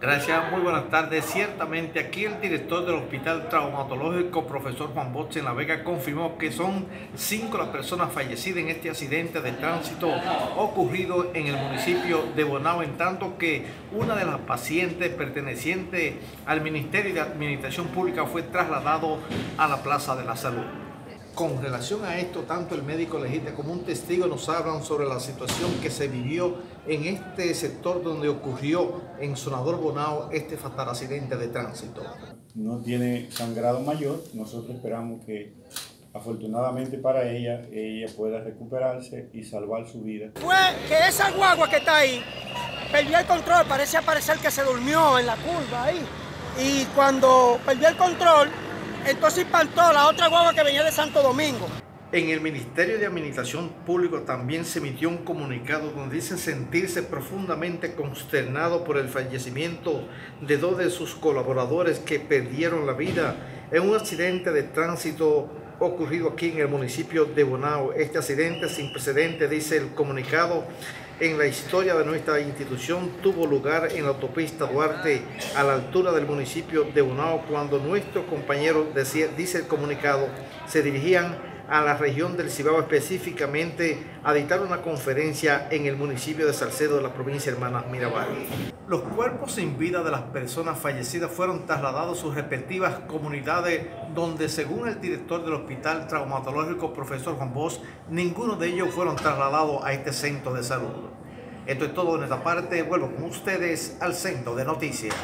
Gracias, muy buenas tardes. Ciertamente aquí el director del Hospital Traumatológico, profesor Juan Bosch en La Vega, confirmó que son cinco las personas fallecidas en este accidente de tránsito ocurrido en el municipio de Bonao, en tanto que una de las pacientes perteneciente al Ministerio de Administración Pública fue trasladado a la Plaza de la Salud. Con relación a esto, tanto el médico legista como un testigo nos hablan sobre la situación que se vivió en este sector donde ocurrió en Sonador Bonao este fatal accidente de tránsito. No tiene sangrado mayor, nosotros esperamos que afortunadamente para ella, ella pueda recuperarse y salvar su vida. Fue que esa guagua que está ahí perdió el control, parece parecer que se durmió en la curva ahí. Y cuando perdió el control, entonces espantó la otra guagua que venía de Santo Domingo. En el Ministerio de Administración Pública también se emitió un comunicado donde dicen sentirse profundamente consternado por el fallecimiento de dos de sus colaboradores que perdieron la vida en un accidente de tránsito ocurrido aquí en el municipio de Bonao. Este accidente sin precedente, dice el comunicado, en la historia de nuestra institución tuvo lugar en la autopista Duarte a la altura del municipio de Bonao cuando nuestros compañeros, dice el comunicado, se dirigían a la región del Cibao específicamente a dictar una conferencia en el municipio de Salcedo de la provincia hermana Mirabal. Los cuerpos sin vida de las personas fallecidas fueron trasladados a sus respectivas comunidades donde según el director del hospital traumatológico profesor Juan Bosch, ninguno de ellos fueron trasladados a este centro de salud. Esto es todo de nuestra parte, vuelvo con ustedes al centro de noticias.